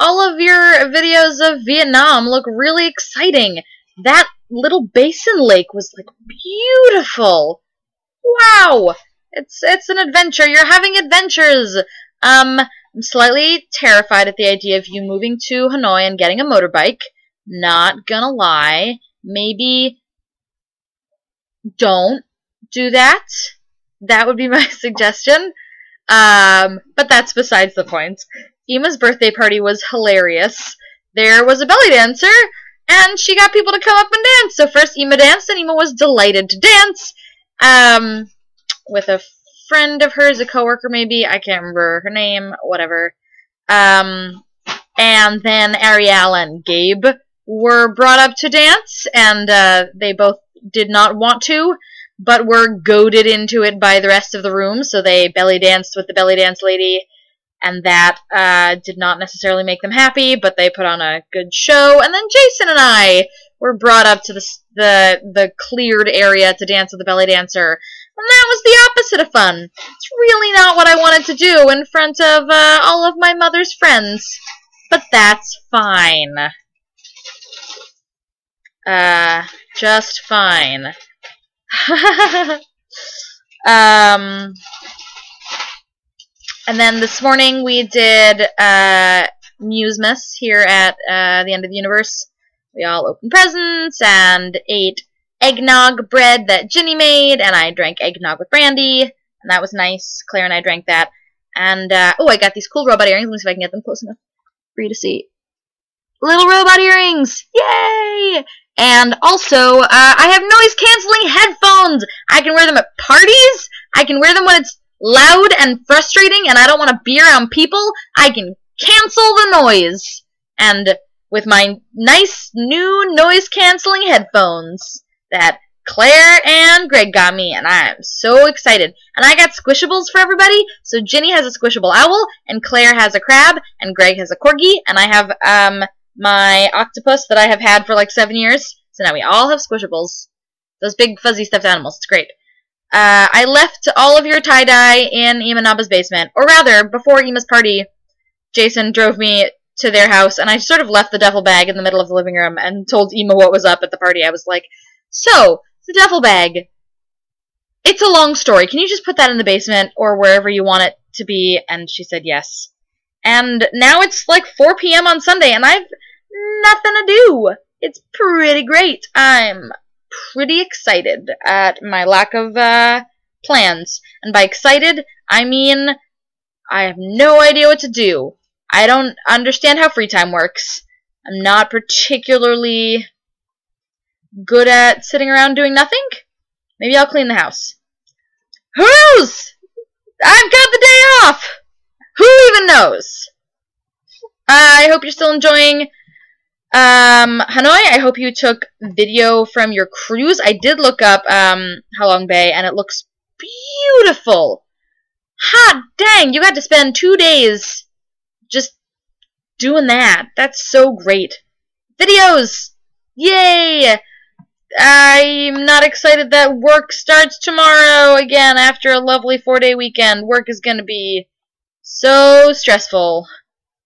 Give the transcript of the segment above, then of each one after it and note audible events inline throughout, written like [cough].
All of your videos of Vietnam look really exciting. That little basin lake was like beautiful. Wow! It's it's an adventure. You're having adventures. Um, I'm slightly terrified at the idea of you moving to Hanoi and getting a motorbike. Not gonna lie. Maybe don't do that. That would be my [laughs] suggestion. Um, but that's besides the point. Ima's birthday party was hilarious. There was a belly dancer, and she got people to come up and dance. So first Ima danced, and Ima was delighted to dance. Um, with a friend of hers, a coworker maybe, I can't remember her name, whatever. Um, and then Ariel and Gabe were brought up to dance, and uh, they both did not want to, but were goaded into it by the rest of the room, so they belly danced with the belly dance lady, and that uh, did not necessarily make them happy, but they put on a good show, and then Jason and I were brought up to the, the, the cleared area to dance with the belly dancer, and that was the opposite of fun. It's really not what I wanted to do in front of uh, all of my mother's friends. But that's fine. Uh, just fine. [laughs] um, and then this morning we did uh, Musemas here at uh, the end of the universe. We all opened presents and ate eggnog bread that Ginny made, and I drank eggnog with brandy, and that was nice. Claire and I drank that. And, uh, oh, I got these cool robot earrings. Let me see if I can get them close enough for you to see. Little robot earrings! Yay! And also, uh, I have noise-canceling headphones! I can wear them at parties, I can wear them when it's loud and frustrating and I don't want to be around people, I can cancel the noise. And with my nice new noise-canceling headphones that Claire and Greg got me, and I am so excited. And I got squishables for everybody. So Ginny has a squishable owl, and Claire has a crab, and Greg has a corgi, and I have um my octopus that I have had for like seven years. So now we all have squishables. Those big fuzzy stuffed animals. It's great. Uh, I left all of your tie-dye in Ima Naba's basement. Or rather, before Ima's party, Jason drove me to their house, and I sort of left the duffel bag in the middle of the living room and told Ima what was up at the party. I was like, so, the duffel bag. It's a long story. Can you just put that in the basement or wherever you want it to be? And she said yes. And now it's like 4 p.m. on Sunday, and I've nothing to do. It's pretty great. I'm pretty excited at my lack of uh, plans. And by excited, I mean I have no idea what to do. I don't understand how free time works. I'm not particularly good at sitting around doing nothing? Maybe I'll clean the house. Who's? I've got the day off! Who even knows? I hope you're still enjoying um, Hanoi. I hope you took video from your cruise. I did look up um, Halong Bay, and it looks beautiful. Hot dang, you got to spend two days just doing that. That's so great. Videos! Yay! I'm not excited that work starts tomorrow again after a lovely four day weekend. Work is going to be so stressful.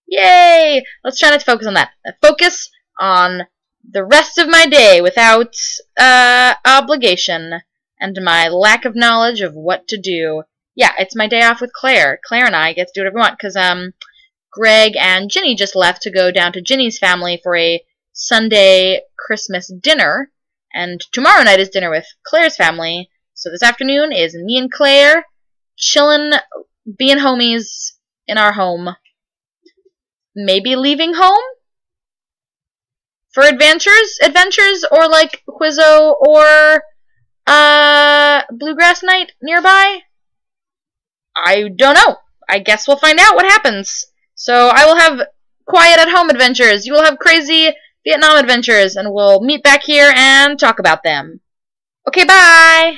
Yay! Let's try not to focus on that. Focus on the rest of my day without uh, obligation and my lack of knowledge of what to do. Yeah, it's my day off with Claire. Claire and I get to do whatever we want because um, Greg and Ginny just left to go down to Ginny's family for a Sunday Christmas dinner and tomorrow night is dinner with Claire's family. So this afternoon is me and Claire chilling, being homies in our home. Maybe leaving home for adventures, adventures, or like Quizzo or uh, Bluegrass Night nearby. I don't know. I guess we'll find out what happens. So I will have quiet at home adventures. You will have crazy Vietnam adventures, and we'll meet back here and talk about them. Okay, bye!